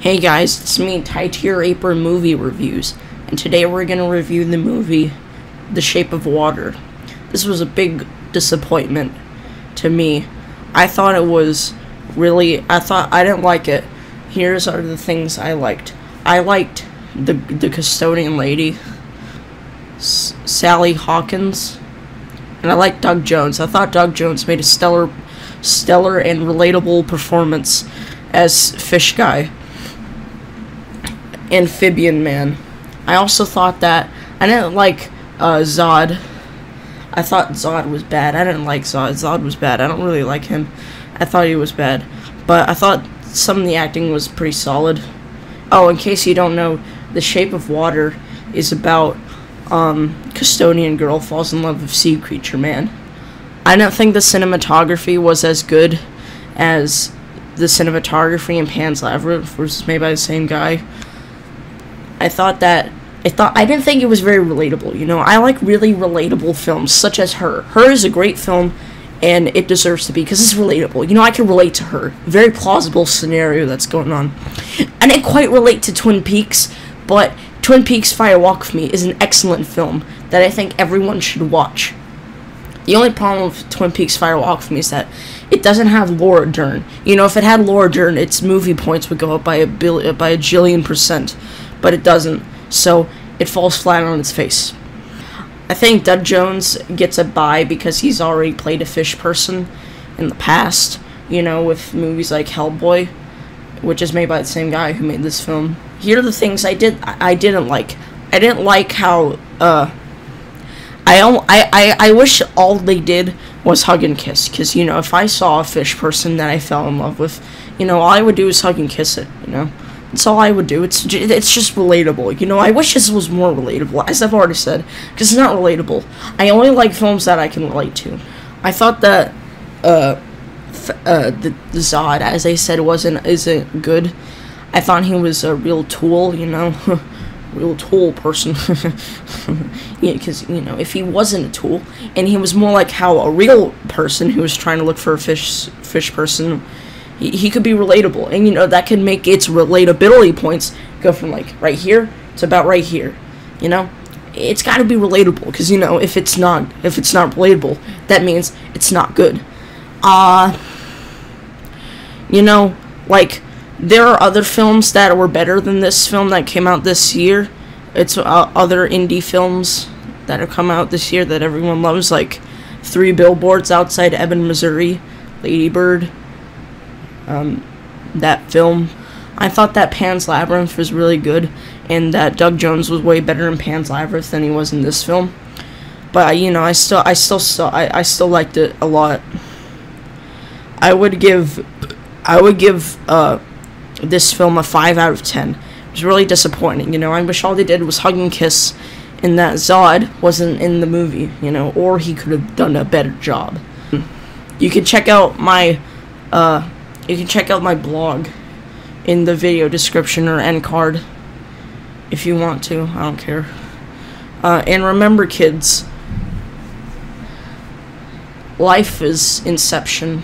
Hey guys, it's me, Tied To Your Apron Movie Reviews, and today we're gonna review the movie The Shape of Water. This was a big disappointment to me. I thought it was really, I thought, I didn't like it. Here's are the things I liked. I liked the, the custodian lady, S- Sally Hawkins, and I liked Doug Jones. I thought Doug Jones made a stellar, stellar and relatable performance as Fish Guy amphibian man. I also thought that I didn't like uh, Zod. I thought Zod was bad. I didn't like Zod. Zod was bad. I don't really like him. I thought he was bad, but I thought some of the acting was pretty solid. Oh, in case you don't know, The Shape of Water is about um, custodian girl falls in love with sea creature man. I don't think the cinematography was as good as the cinematography in Pan's Labyrinth, which was made by the same guy. I thought that I thought I didn't think it was very relatable. You know, I like really relatable films such as Her. Her is a great film, and it deserves to be because it's relatable. You know, I can relate to her. Very plausible scenario that's going on. I didn't quite relate to Twin Peaks, but Twin Peaks Fire Walk with Me is an excellent film that I think everyone should watch. The only problem with Twin Peaks Fire Walk with Me is that it doesn't have Laura Dern. You know, if it had Laura Dern, its movie points would go up by a bill by a jillion percent but it doesn't. So it falls flat on its face. I think Doug Jones gets a buy because he's already played a fish person in the past, you know, with movies like Hellboy, which is made by the same guy who made this film. Here are the things I did I didn't like. I didn't like how uh I I I, wish all they did was hug and kiss cuz you know, if I saw a fish person that I fell in love with, you know, all I would do is hug and kiss it, you know. That's all I would do. It's it's just relatable. You know, I wish this was more relatable, as I've already said, because it's not relatable. I only like films that I can relate to. I thought that uh, uh, the, the Zod, as I said, wasn't isn't good. I thought he was a real tool. You know, real tool person. yeah, because you know, if he wasn't a tool, and he was more like how a real person who was trying to look for a fish fish person he, he could be relatable, and you know that can make its relatability points go from like right here to about right here. You know, it's got to be relatable because you know if it's not if it's not relatable, that means it's not good. Uh you know, like there are other films that were better than this film that came out this year. It's uh, other indie films that have come out this year that everyone loves, like Three Billboards Outside Ebbing, Missouri, Lady Bird, um, that film. I thought that Pan's Labyrinth was really good, and that Doug Jones was way better in Pan's Labyrinth than he was in this film. But you know, I still, I still saw, I, I still liked it a lot. I would give, I would give uh, this film a five out of ten. It was really disappointing. You know, I wish all they did was hug and kiss, and that Zod wasn't in the movie. You know, or he could have done a better job. You can check out my. Uh, you can check out my blog in the video description or end card if you want to. I don't care. Uh, and remember, kids, life is Inception.